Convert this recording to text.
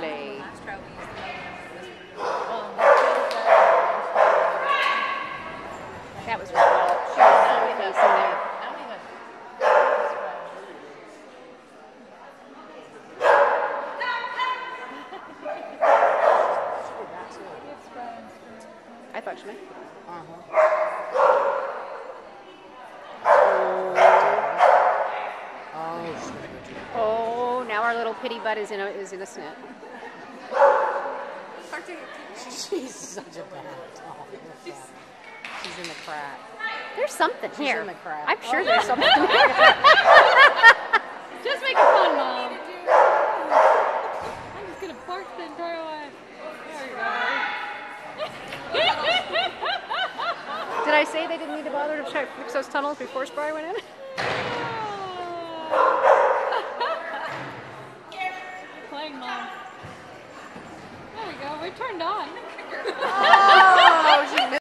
Really? That was really She was so in there. I thought she might. Uh-huh. Oh. Oh, now our little pity butt is in a, is in a snit. She's such a bad dog. Look at her. She's in the crack. There's something She's here. in the crack. I'm sure Oh, there's yeah. something here. Just make it fun, Mom. I'm just gonna bark the entire way. There we go. Did I say they didn't need to bother to check fix those tunnels before Spry went in? Playing, Mom. There we go. We're turned on.